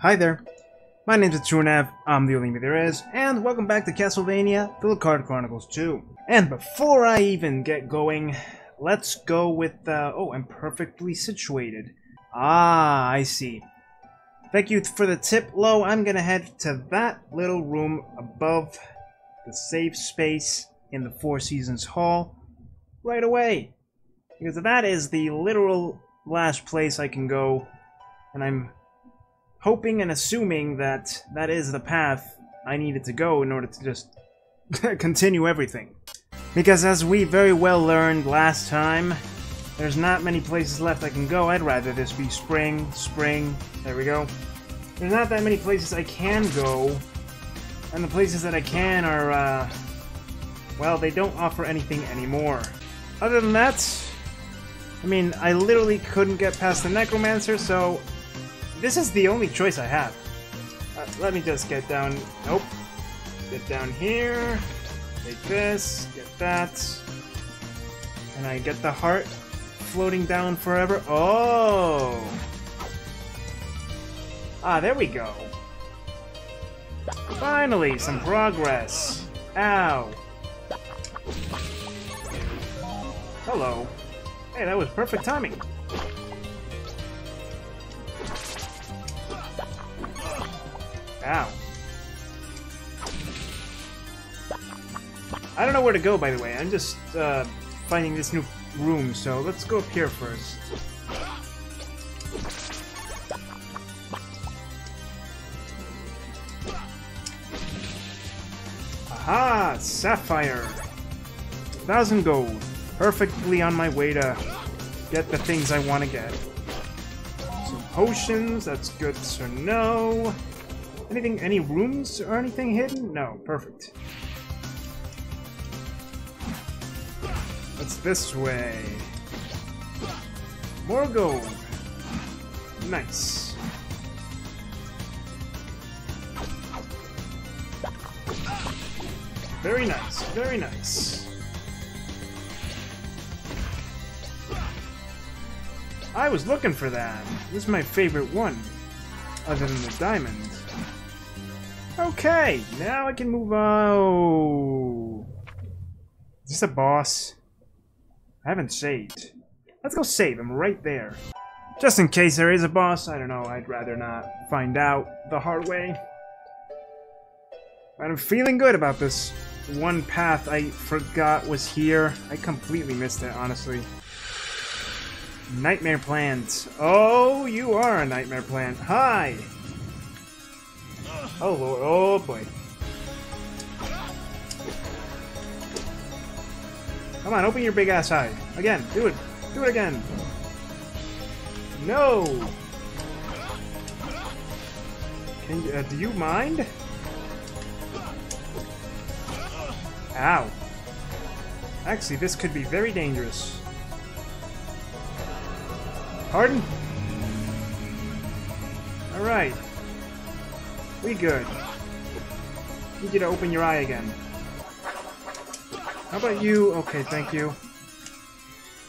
Hi there. My name is TheTrueNev, I'm the only me there is, and welcome back to Castlevania The Lecarde Chronicles 2. And before I even get going, let's go with, uh, oh, I'm perfectly situated. Ah, I see. Thank you for the tip, Lo. I'm gonna head to that little room above the safe space in the Four Seasons Hall right away. Because that is the literal last place I can go, and I'm hoping and assuming that that is the path I needed to go in order to just continue everything. Because as we very well learned last time, there's not many places left I can go. I'd rather this be spring, spring, there we go. There's not that many places I can go, and the places that I can are, uh, well, they don't offer anything anymore. Other than that, I mean, I literally couldn't get past the Necromancer, so this is the only choice I have. Uh, let me just get down. Nope. Get down here. Take this. Get that. And I get the heart floating down forever. Oh! Ah, there we go. Finally, some progress. Ow. Hello. Hey, that was perfect timing. Ow. I don't know where to go, by the way. I'm just uh, finding this new room, so let's go up here first. Aha! Sapphire! Thousand gold. Perfectly on my way to get the things I want to get. Some potions, that's good to know. Anything, any rooms or anything hidden? No, perfect. What's this way? More gold. Nice. Very nice, very nice. I was looking for that. This is my favorite one, other than the diamonds. Okay, now I can move on. Is this a boss? I haven't saved. Let's go save. I'm right there. Just in case there is a boss, I don't know, I'd rather not find out the hard way. But I'm feeling good about this one path I forgot was here. I completely missed it, honestly. Nightmare plant. Oh, you are a nightmare plant. Hi! Oh lord, oh boy. Come on, open your big ass eye. Again, do it. Do it again. No! Can you, uh, do you mind? Ow. Actually, this could be very dangerous. Pardon? Alright. We good. Need you to open your eye again. How about you? Okay, thank you.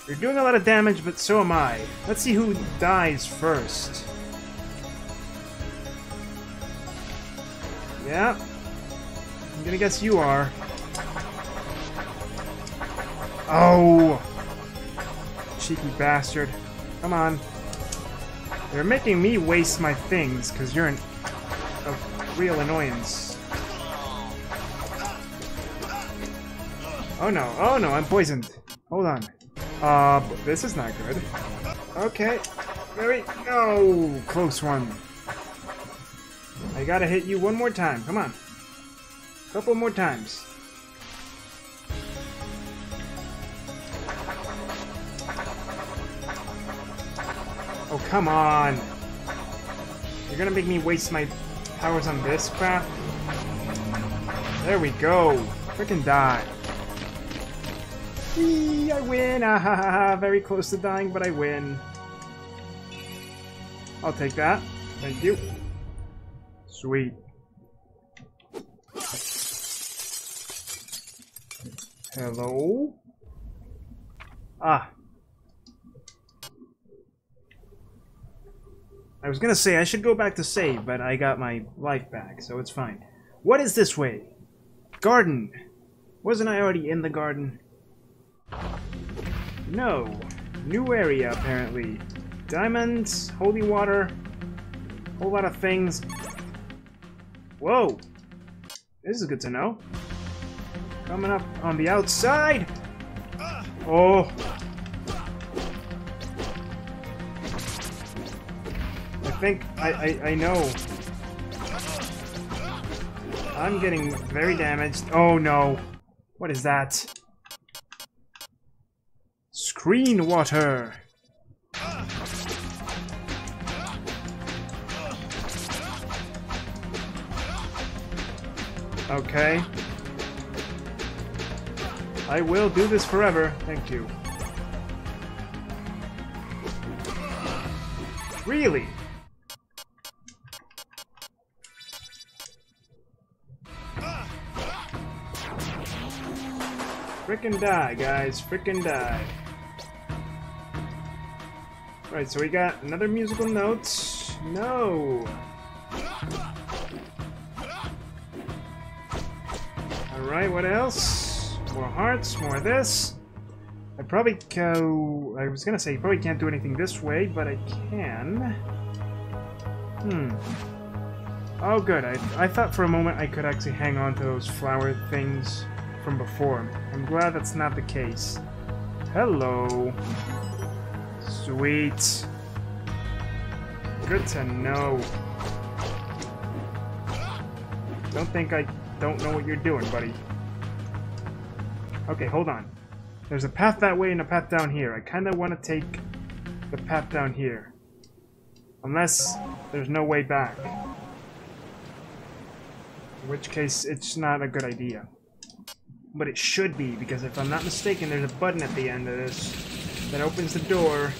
You're doing a lot of damage, but so am I. Let's see who dies first. Yeah. I'm gonna guess you are. Oh! Cheeky bastard. Come on. You're making me waste my things, because you're an of real annoyance. Oh no, oh no, I'm poisoned. Hold on. Uh, this is not good. Okay, very, no, close one. I gotta hit you one more time, come on. Couple more times. Oh, come on. You're gonna make me waste my powers on this crap. There we go. Freaking die. Whee, I win! Ah, ha, ha, ha. Very close to dying, but I win. I'll take that. Thank you. Sweet. Hello? Ah. I was gonna say I should go back to save, but I got my life back, so it's fine. What is this way? Garden. Wasn't I already in the garden? No. New area, apparently. Diamonds, holy water, whole lot of things. Whoa! This is good to know. Coming up on the outside! Oh! Think I, I, I know. I'm getting very damaged. Oh no. What is that? Screen water! Okay. I will do this forever. Thank you. Really? Frickin' die, guys. Frickin' die. Right, so we got another musical note. No! Alright, what else? More hearts, more this. I probably go... I was gonna say, you probably can't do anything this way, but I can. Hmm. Oh, good. I, I thought for a moment I could actually hang on to those flower things from before. I'm glad that's not the case. Hello. Sweet. Good to know. Don't think I don't know what you're doing, buddy. Okay, hold on. There's a path that way and a path down here. I kind of want to take the path down here. Unless there's no way back. In which case, it's not a good idea. But it should be, because if I'm not mistaken, there's a button at the end of this that opens the door.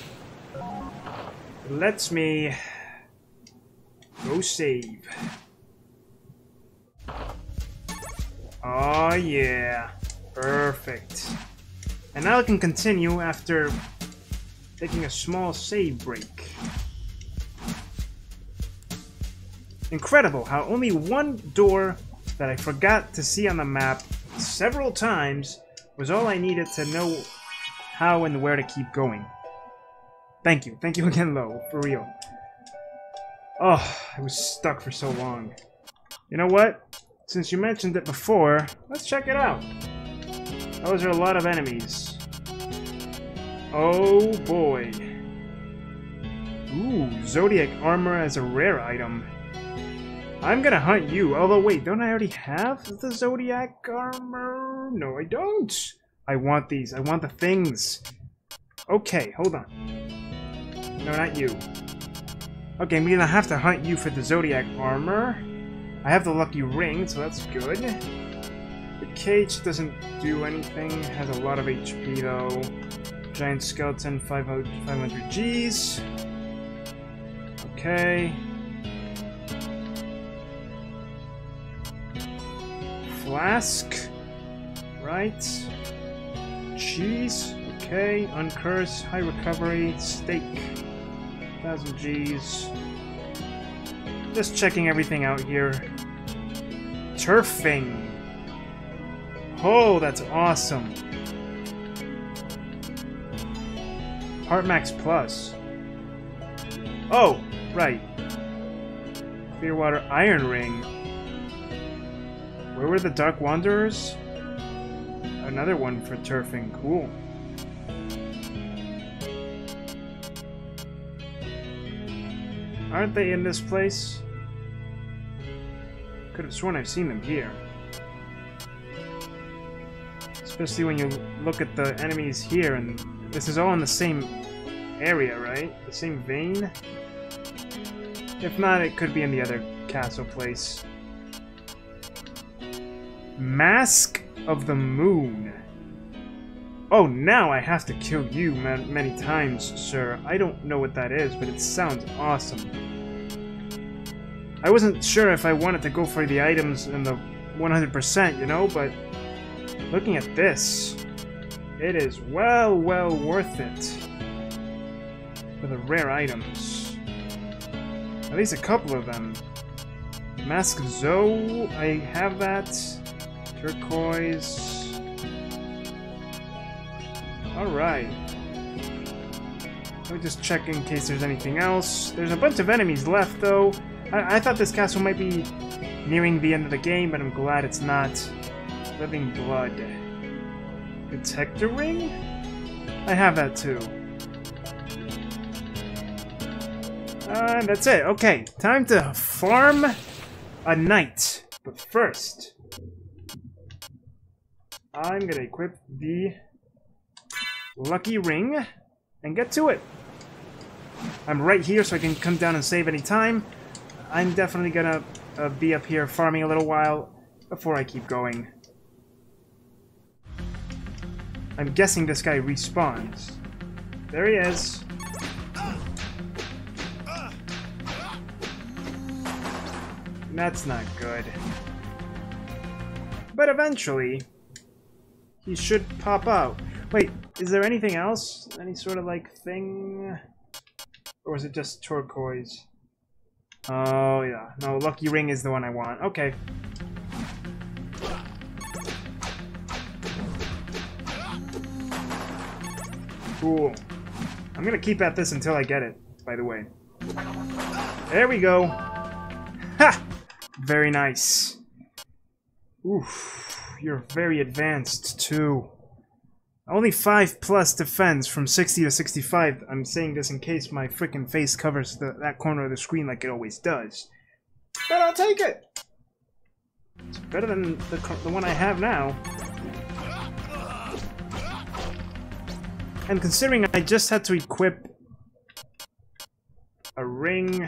It lets me go save. Oh yeah, perfect. And now I can continue after taking a small save break. Incredible how only one door that I forgot to see on the map several times was all I needed to know how and where to keep going. Thank you. Thank you again, Lo. For real. Oh, I was stuck for so long. You know what? Since you mentioned it before, let's check it out. Those are a lot of enemies. Oh boy. Ooh, Zodiac armor as a rare item. I'm gonna hunt you. Although, wait, don't I already have the Zodiac armor? No, I don't. I want these. I want the things. Okay, hold on. No, not you. Okay, I'm gonna have to hunt you for the Zodiac armor. I have the lucky ring, so that's good. The cage doesn't do anything. Has a lot of HP, though. Giant skeleton, 500, 500 Gs. Okay. Flask. Right. Cheese. Okay. Uncurse. High recovery. Steak. 1000 Gs. Just checking everything out here. Turfing. Oh, that's awesome. Heart Max Plus. Oh, right. Clearwater Iron Ring. Where were the Dark Wanderers? Another one for turfing. Cool. Aren't they in this place? Could have sworn I've seen them here. Especially when you look at the enemies here, and this is all in the same area, right? The same vein? If not, it could be in the other castle place. Mask of the Moon. Oh, now I have to kill you many times, sir. I don't know what that is, but it sounds awesome. I wasn't sure if I wanted to go for the items in the 100%, you know, but looking at this, it is well, well worth it for the rare items. At least a couple of them. Mask of Zoe, I have that. Turquoise. Alright. Let me just check in case there's anything else. There's a bunch of enemies left, though. I, I thought this castle might be nearing the end of the game, but I'm glad it's not. Living Blood. Detector Ring? I have that too. Uh, and that's it. Okay, time to farm a knight. But first, I'm gonna equip the lucky ring and get to it. I'm right here so I can come down and save any time. I'm definitely gonna uh, be up here farming a little while before I keep going. I'm guessing this guy respawns. There he is. That's not good. But eventually, he should pop out. Wait, is there anything else? Any sort of, like, thing? Or is it just turquoise? Oh, yeah. No, Lucky Ring is the one I want. Okay. Cool. I'm gonna keep at this until I get it, by the way. There we go. Ha! Very nice. Oof. You're very advanced, too. Only 5 plus defense from 60 to 65. I'm saying this in case my freaking face covers the, that corner of the screen like it always does. But I'll take it! It's better than the, the one I have now. And considering I just had to equip a ring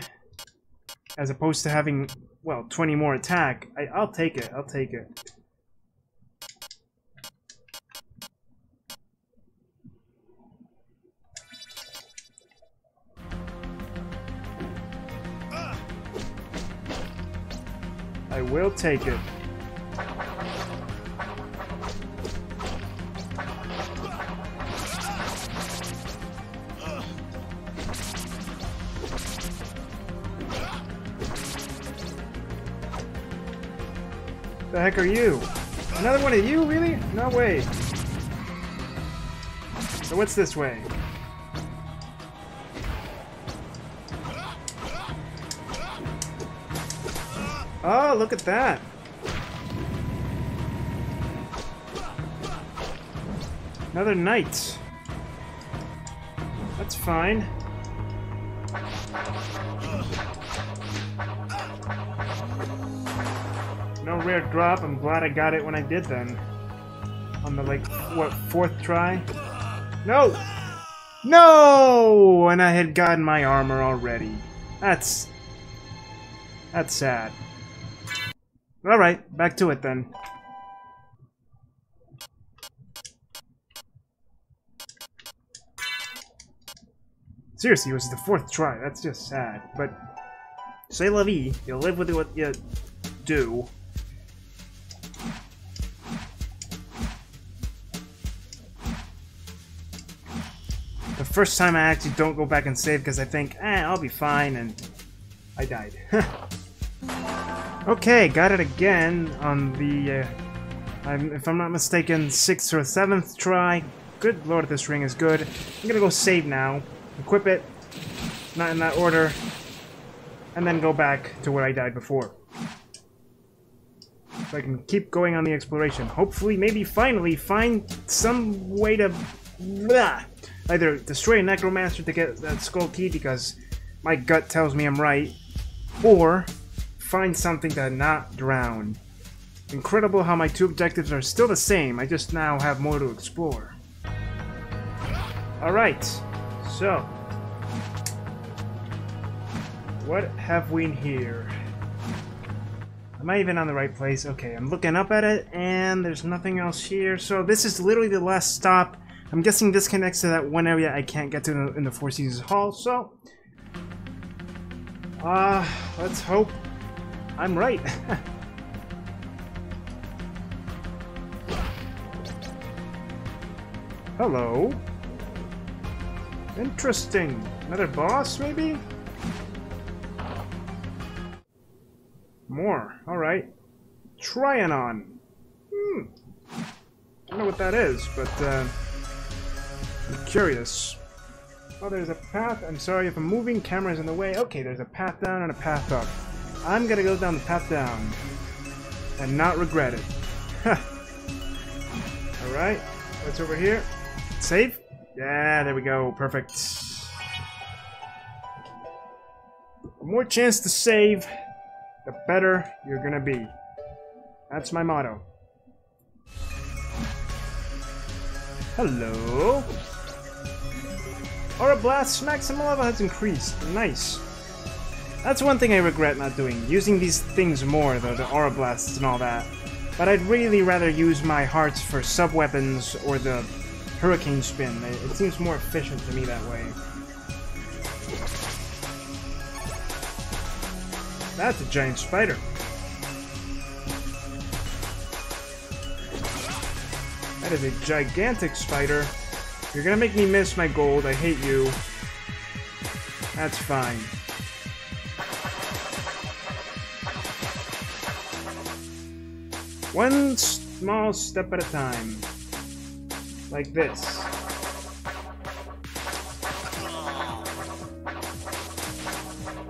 as opposed to having, well, 20 more attack, I, I'll take it, I'll take it. I will take it. The heck are you? Another one of you, really? No way. So what's this way? Look at that. Another knight. That's fine. No rare drop. I'm glad I got it when I did then. On the, like, what, fourth try? No! No! And I had gotten my armor already. That's... That's sad. Alright, back to it then. Seriously, it was the fourth try. That's just sad. But, say la vie. You live with what you do. The first time I actually don't go back and save because I think, eh, I'll be fine, and I died. okay, got it again on the, uh, I'm, if I'm not mistaken, sixth or seventh try. Good lord, this ring is good. I'm gonna go save now, equip it, not in that order, and then go back to where I died before. So I can keep going on the exploration. Hopefully, maybe finally find some way to... Blah, either destroy a necromancer to get that skull key because my gut tells me I'm right, or find something to not drown. Incredible how my two objectives are still the same, I just now have more to explore. Alright, so... What have we in here? Am I even on the right place? Okay, I'm looking up at it, and there's nothing else here. So this is literally the last stop. I'm guessing this connects to that one area I can't get to in the, in the Four Seasons Hall, so... Uh, let's hope I'm right. Hello. Interesting. Another boss, maybe? More. Alright. Trianon. Hmm. I don't know what that is, but uh, I'm curious. Oh, there's a path. I'm sorry if a moving camera is in the way. Okay, there's a path down and a path up. I'm gonna go down the path down and not regret it. Alright, what's over here? Save? Yeah, there we go. Perfect. The more chance to save, the better you're gonna be. That's my motto. Hello? Aura Blast's maximum level has increased. Nice. That's one thing I regret not doing, using these things more, though, the Aura Blasts and all that. But I'd really rather use my hearts for sub-weapons or the Hurricane Spin. It, it seems more efficient to me that way. That's a giant spider. That is a gigantic spider. You're gonna make me miss my gold. I hate you. That's fine. One small step at a time. Like this.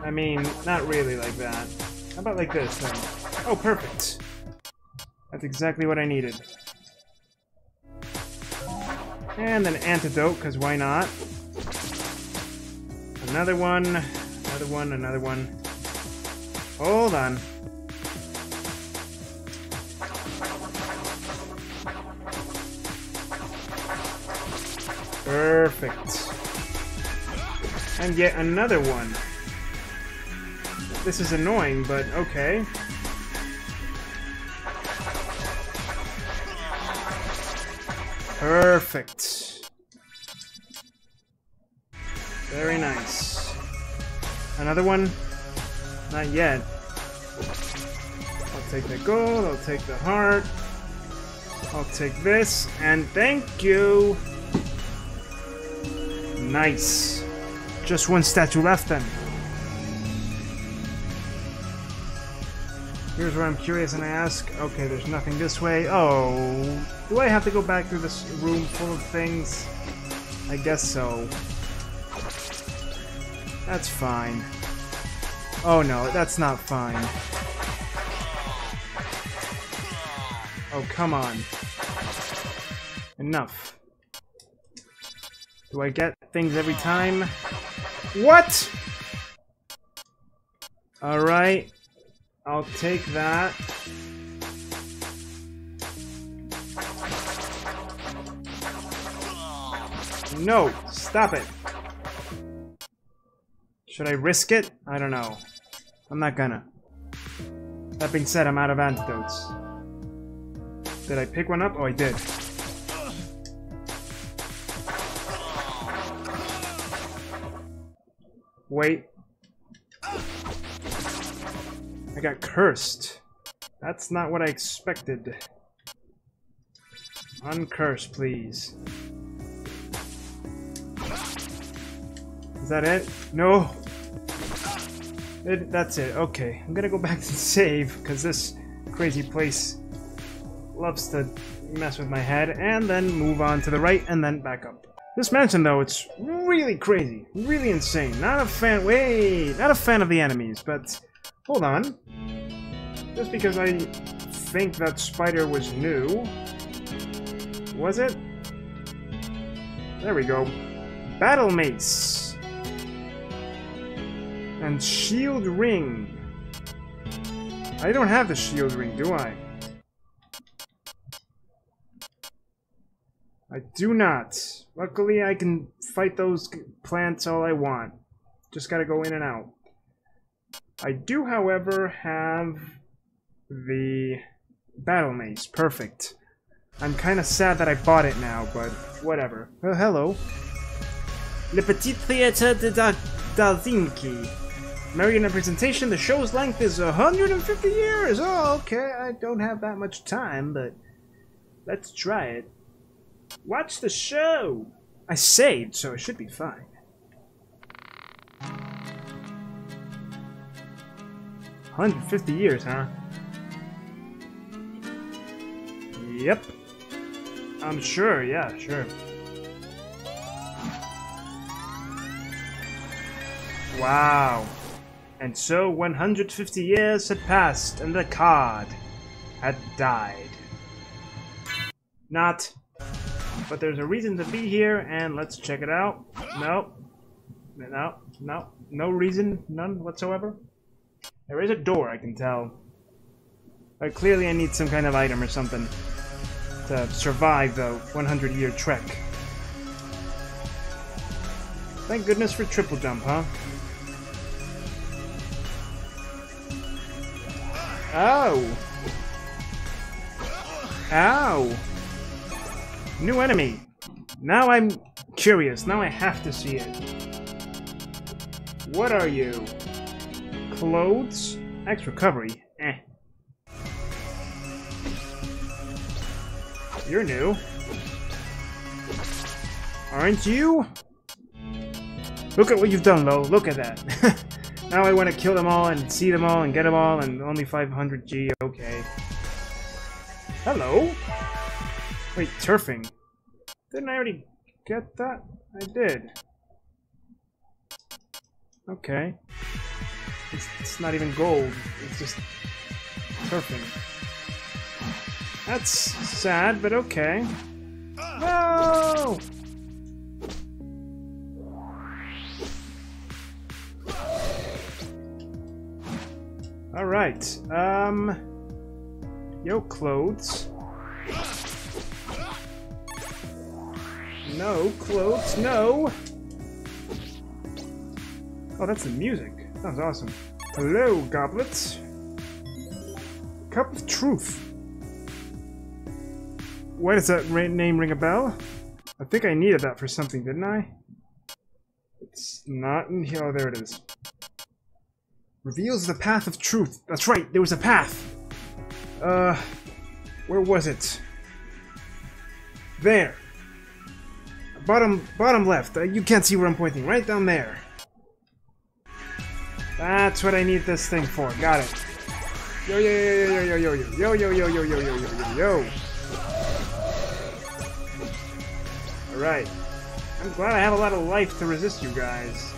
I mean, not really like that. How about like this, then? Oh, perfect. That's exactly what I needed. And an antidote, because why not? Another one, another one, another one. Hold on. Perfect. And yet another one. This is annoying, but okay. Perfect. Very nice. Another one? Not yet. I'll take the gold, I'll take the heart. I'll take this, and thank you! Nice. Just one statue left then. Here's where I'm curious and I ask, okay, there's nothing this way. Oh, do I have to go back through this room full of things? I guess so. That's fine. Oh no, that's not fine. Oh, come on. Enough. Do I get things every time? What? Alright. I'll take that. No! Stop it! Should I risk it? I don't know. I'm not gonna. That being said, I'm out of antidotes. Did I pick one up? Oh, I did. Wait. I got cursed. That's not what I expected. Uncurse, please. Is that it? No! It, that's it, okay. I'm gonna go back to save, because this crazy place loves to mess with my head, and then move on to the right, and then back up. This mansion, though, it's really crazy, really insane. Not a fan- wait! Not a fan of the enemies, but hold on. Just because I think that spider was new. Was it? There we go. Battle Mace. And Shield Ring. I don't have the Shield Ring, do I? I do not. Luckily, I can fight those plants all I want. Just gotta go in and out. I do, however, have the battle mace. Perfect. I'm kind of sad that I bought it now, but whatever. Oh, hello. Le Petit Theatre de Dalzinki. Marion representation, the show's length is 150 years! Oh, okay, I don't have that much time, but let's try it. Watch the show! I saved, so it should be fine. 150 years, huh? Yep. I'm sure, yeah, sure. Wow. And so 150 years had passed and Lecarde had died. Not. But there's a reason to be here and let's check it out. No. No. No. No reason. None whatsoever. There is a door, I can tell. But clearly I need some kind of item or something to survive the 100 year trek. Thank goodness for triple jump, huh? Oh! Ow! New enemy! Now I'm curious. Now I have to see it. What are you? Clothes? X recovery? Eh. You're new. Aren't you? Look at what you've done, Lo. Look at that. now I want to kill them all and see them all and get them all and only 500 G. Okay. Hello? Wait, turfing. Didn't I already get that? I did. Okay. It's, it's not even gold. It's just turfing. That's sad, but okay. No! Alright, um... Yo, clothes. No, clothes, no! Oh, that's the music. Was awesome. Hello, goblets. Cup of Truth. Why does that name ring a bell? I think I needed that for something, didn't I? It's not in here. Oh, there it is. Reveals the path of truth. That's right, there was a path. Uh, where was it? There. Bottom, bottom left. Uh, you can't see where I'm pointing. Right down there. That's what I need this thing for. Got it. Yo yo yo yo yo yo yo yo yo yo yo yo yo yo yo. Alright. I'm glad I have a lot of life to resist you guys.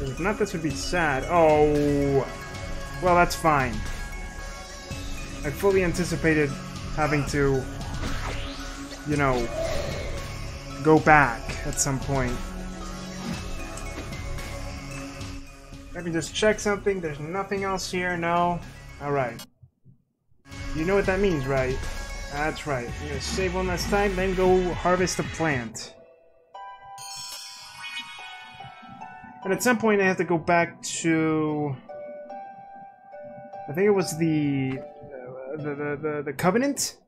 If not, this would be sad. Oh. Well, that's fine. I fully anticipated having to, you know, go back at some point. Let me just check something. There's nothing else here. No. Alright. You know what that means, right? That's right. Gonna save one last time, then go harvest a plant. And at some point I have to go back to... I think it was the... Uh, the, the, the, the Covenant?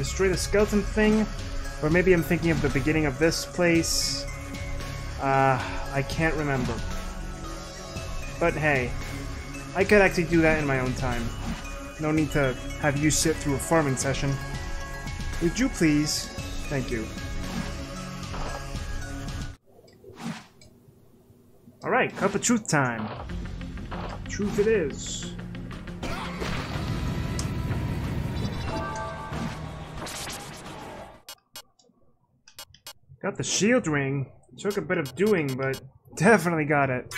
Destroy the skeleton thing? Or maybe I'm thinking of the beginning of this place. Uh, I can't remember. But hey, I could actually do that in my own time. No need to have you sit through a farming session. Would you please? Thank you. Alright, cup of truth time. Truth it is. Got the shield ring. Took a bit of doing, but definitely got it.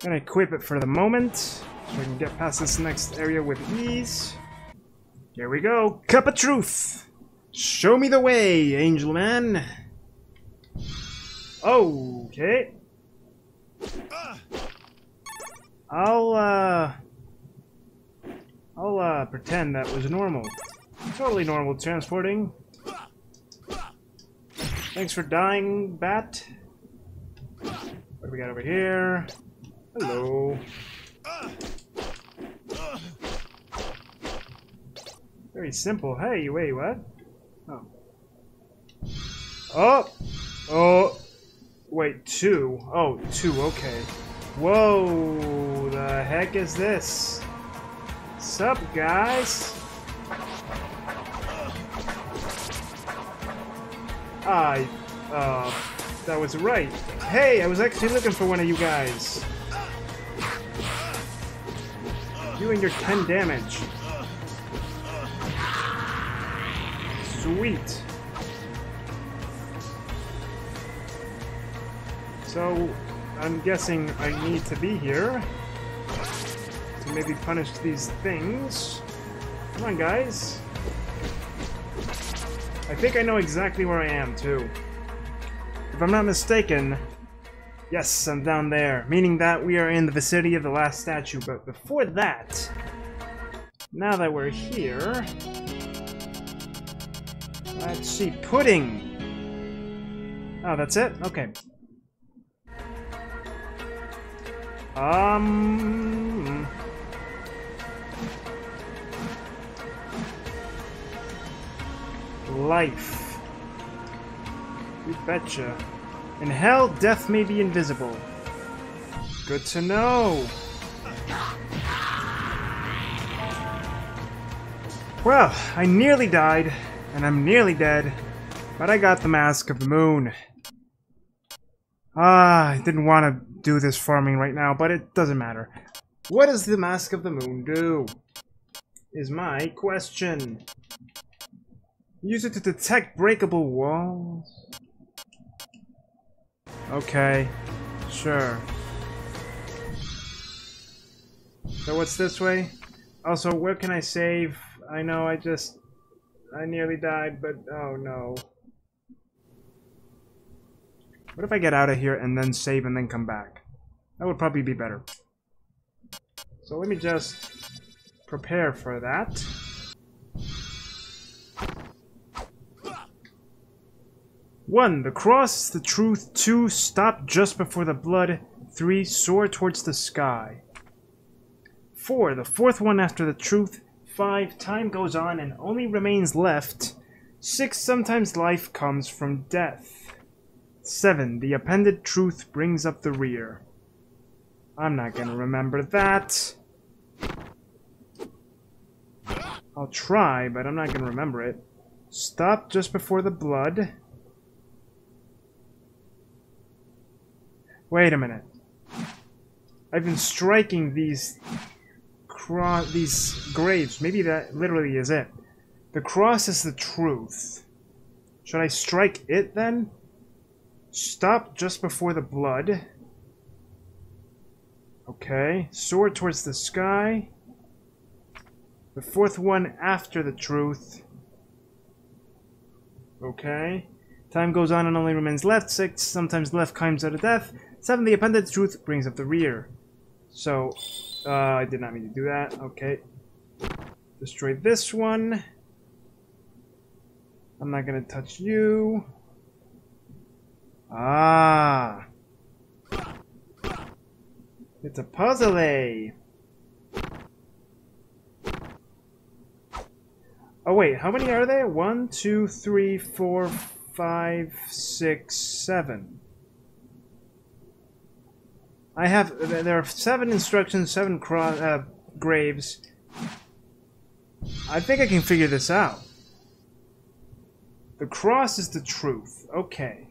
Gonna equip it for the moment. So we can get past this next area with ease. Here we go. Cup of Truth. Show me the way, Angel Man. Okay. I'll, uh... I'll, uh, pretend that was normal. Totally normal transporting. Thanks for dying, Bat. What do we got over here? Hello. Very simple. Hey, wait, what? Oh. Oh! Oh! Wait, two. Oh, two, okay. Whoa! The heck is this? Sup, guys? I, uh, that was right. Hey, I was actually looking for one of you guys. You and your 10 damage. Sweet. So, I'm guessing I need to be here to maybe punish these things. Come on, guys. I think I know exactly where I am, too. If I'm not mistaken, yes, I'm down there, meaning that we are in the vicinity of the last statue, but before that, now that we're here, let's see, pudding! Oh, that's it? Okay. Um... Life. You betcha. In hell, death may be invisible. Good to know. Well, I nearly died, and I'm nearly dead, but I got the Mask of the Moon. Ah, I didn't want to do this farming right now, but it doesn't matter. What does the Mask of the Moon do? Is my question. Use it to detect breakable walls. Okay, sure. So what's this way? Also, where can I save? I know I just... I nearly died, but oh no. What if I get out of here and then save and then come back? That would probably be better. So let me just prepare for that. 1. The cross, is the truth. 2. Stop just before the blood. 3. Soar towards the sky. 4. The fourth one after the truth. 5. Time goes on and only remains left. 6. Sometimes life comes from death. 7. The appended truth brings up the rear. I'm not gonna remember that. I'll try, but I'm not gonna remember it. Stop just before the blood. Wait a minute. I've been striking these cro these graves. Maybe that literally is it. The cross is the truth. Should I strike it then? Stop just before the blood. Okay. Soar towards the sky. The fourth one after the truth. Okay. Time goes on and only remains left. Six, sometimes left climbs out of death. Seven, the appended truth brings up the rear. So, uh, I did not mean to do that. Okay. Destroy this one. I'm not gonna touch you. Ah. It's a puzzle -y. Oh wait, how many are there? One, two, three, four, five, six, seven. I have, there are seven instructions, seven uh, graves. I think I can figure this out. The cross is the truth. Okay.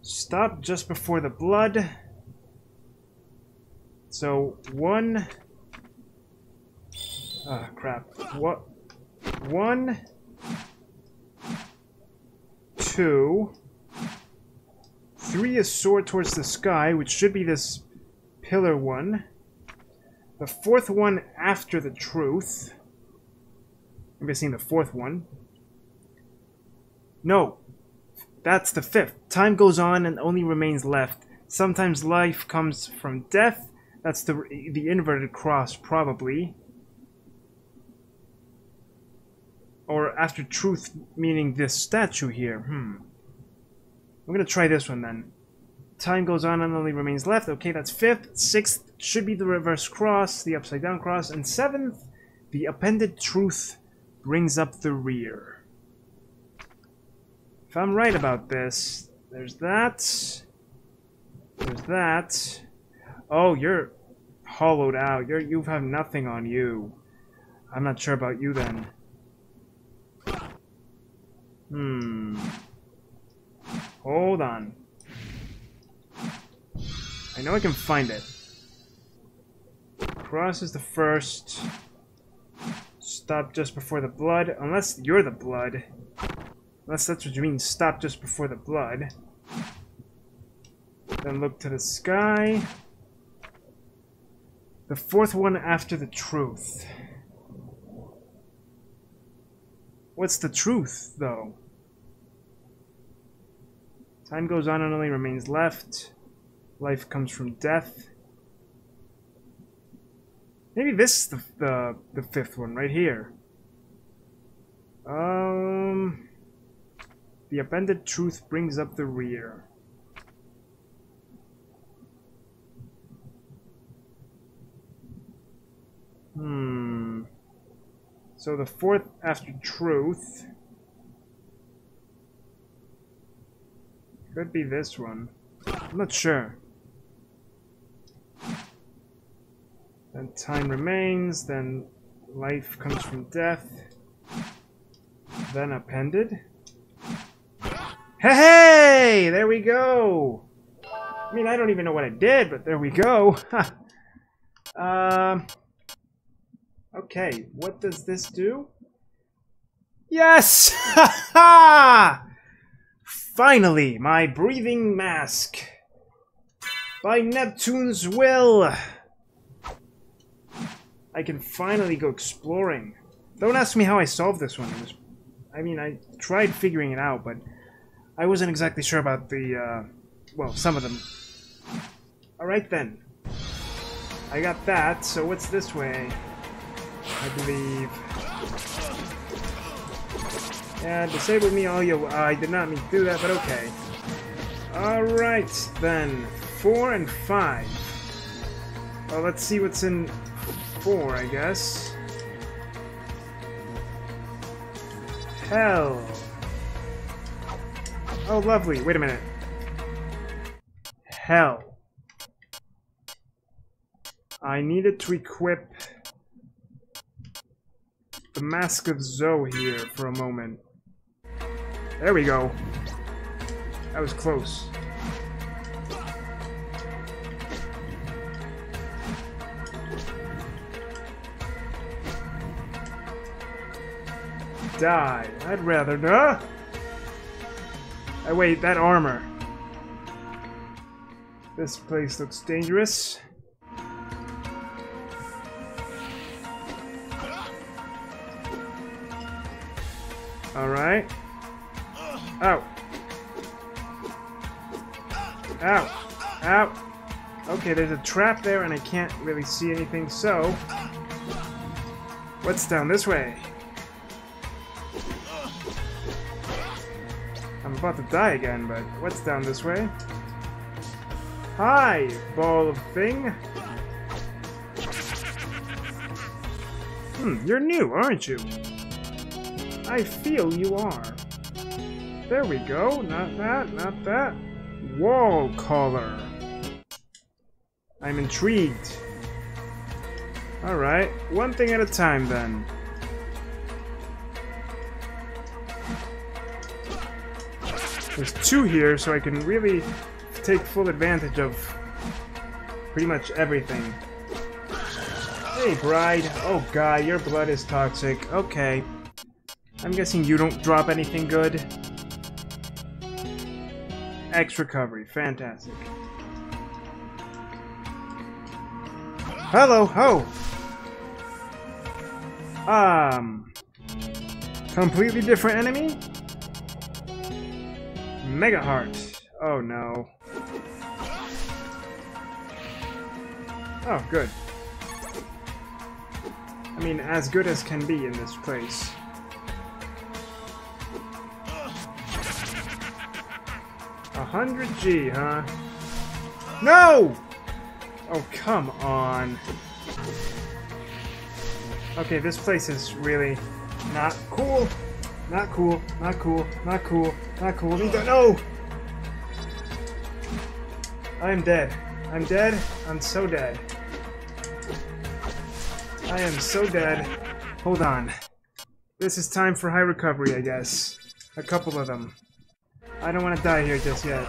Stop just before the blood. So, one... Ah, oh, crap. What? One... Two... Three is soar towards the sky, which should be this pillar one. The fourth one after the truth. I'm guessing the fourth one. No, that's the fifth. Time goes on and only remains left. Sometimes life comes from death. That's the the inverted cross, probably. Or after truth, meaning this statue here. Hmm. I'm gonna try this one then. Time goes on and only remains left. Okay, that's fifth. Sixth should be the reverse cross, the upside down cross. And seventh, the appended truth brings up the rear. If I'm right about this, there's that. There's that. Oh, you're hollowed out. You're you have nothing on you. I'm not sure about you then. Hmm. Hold on. I know I can find it. Cross is the first. Stop just before the blood. Unless you're the blood. Unless that's what you mean, stop just before the blood. Then look to the sky. The fourth one after the truth. What's the truth, though? Time goes on and only remains left. Life comes from death. Maybe this is the, the, the fifth one, right here. Um... The appended truth brings up the rear. Hmm. So the fourth after truth could be this one. I'm not sure. Then time remains, then life comes from death, then appended. Hey, there we go. I mean, I don't even know what I did, but there we go. um. Okay, what does this do? Yes! Ha ha! Finally, my breathing mask. By Neptune's will. I can finally go exploring. Don't ask me how I solved this one. Was, I mean, I tried figuring it out, but I wasn't exactly sure about the, uh, well, some of them. Alright then. I got that, so what's this way? I believe. Yeah, disable me all you... I did not mean to do that, but okay. Alright, then. Four and five. Well, let's see what's in four, I guess. Hell. Oh, lovely. Wait a minute. Hell. I needed to equip the Mask of Zoe here for a moment. There we go. That was close. Die. I'd rather not. Oh, wait, that armor. This place looks dangerous. Alright. Ow. Ow. Ow. Okay, there's a trap there and I can't really see anything, so... What's down this way? I'm about to die again, but what's down this way? Hi, ball of thing. Hmm, you're new, aren't you? I feel you are. There we go. Not that, not that. Wall color. I'm intrigued. Alright, one thing at a time then. There's two here, so I can really take full advantage of pretty much everything. Hey, bride. Oh god, your blood is toxic. Okay. I'm guessing you don't drop anything good. X recovery. Fantastic. Hello. ho! Um. Completely different enemy? Mega Heart. Oh no. Oh, good. I mean, as good as can be in this place. A hundred G, huh? No! Oh, come on. Okay, this place is really not cool. Not cool, not cool, not cool, not cool. No! I am dead. I'm dead. I'm so dead. I am so dead. Hold on. This is time for high recovery, I guess. A couple of them. I don't want to die here just yet.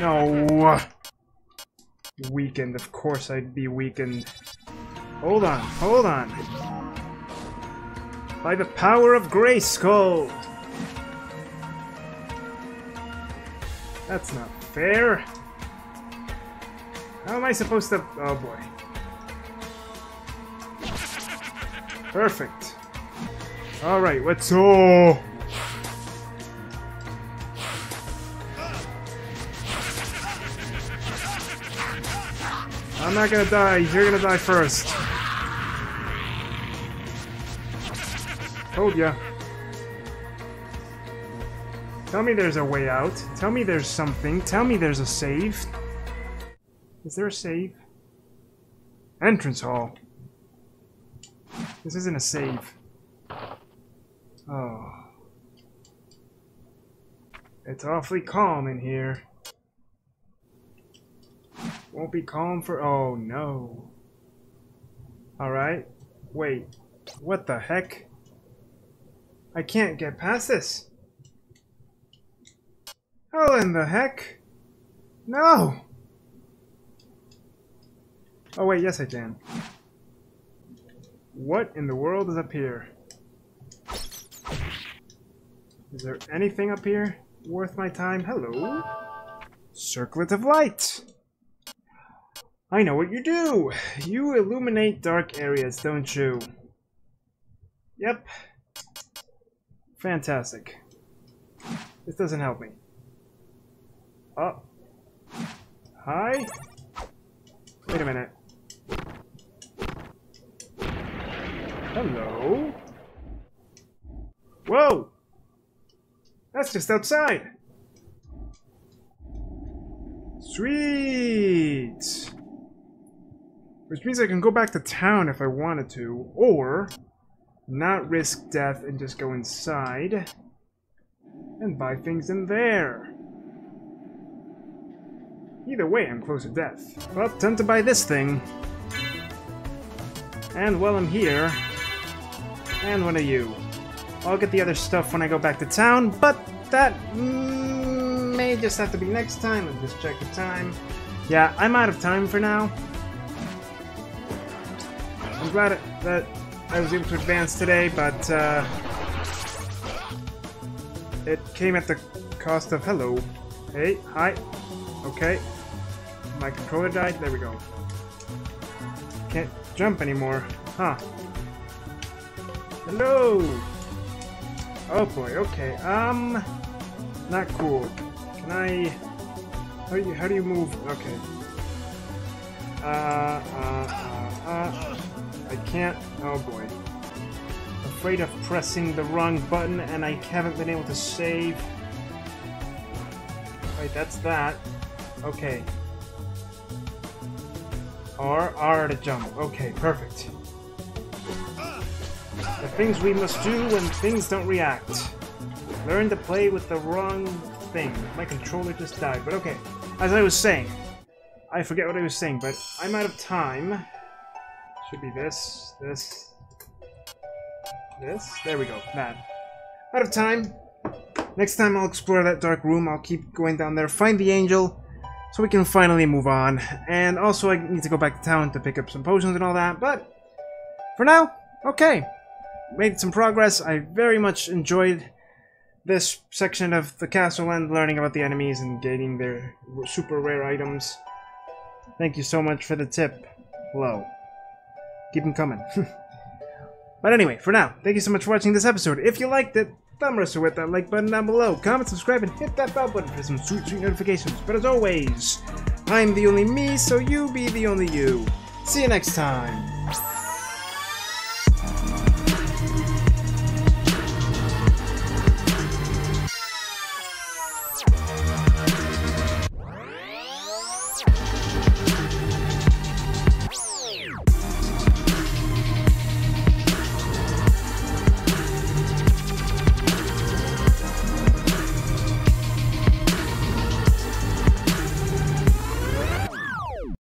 No. weakened. Of course I'd be weakened. Hold on, hold on. By the power of Grayskull! That's not fair. How am I supposed to... Oh boy. Perfect. Alright, let's... Oh! I'm not gonna die. You're gonna die first. Told ya. Tell me there's a way out. Tell me there's something. Tell me there's a save. Is there a save? Entrance hall. This isn't a save. Oh. It's awfully calm in here. Won't be calm for- oh no. Alright. Wait. What the heck? I can't get past this. How in the heck? No! Oh wait, yes I can. What in the world is up here? Is there anything up here worth my time? Hello? Circlet of light! I know what you do! You illuminate dark areas, don't you? Yep. Fantastic. This doesn't help me. Oh. Hi? Wait a minute. Hello? Whoa! That's just outside! Sweet! Which means I can go back to town if I wanted to, or not risk death and just go inside and buy things in there. Either way, I'm close to death. Well, time to buy this thing. And while I'm here, and one of you. I'll get the other stuff when I go back to town, but that mm, may just have to be next time. Let's just check the time. Yeah, I'm out of time for now. Glad that I was able to advance today, but uh, it came at the cost of hello. Hey, hi. Okay. My controller died. There we go. Can't jump anymore. Huh. Hello. Oh boy. Okay. Um. Not cool. Can I? How do you? How do you move? Okay. Uh. Uh. Uh. uh. I can't. Oh boy. Afraid of pressing the wrong button and I haven't been able to save. Wait, that's that. Okay. R, R to jump. Okay, perfect. The things we must do when things don't react. Learn to play with the wrong thing. My controller just died, but okay. As I was saying, I forget what I was saying, but I'm out of time. Should be this, this, this. There we go. That. Out of time. Next time I'll explore that dark room. I'll keep going down there, find the angel, so we can finally move on. And also I need to go back to town to pick up some potions and all that. But for now, okay. Made some progress. I very much enjoyed this section of the castle and learning about the enemies and gaining their super rare items. Thank you so much for the tip. Hello. Keep them coming. but anyway, for now, thank you so much for watching this episode. If you liked it, thumb wrestle with that like button down below. Comment, subscribe, and hit that bell button for some sweet, sweet notifications. But as always, I'm the only me, so you be the only you. See you next time.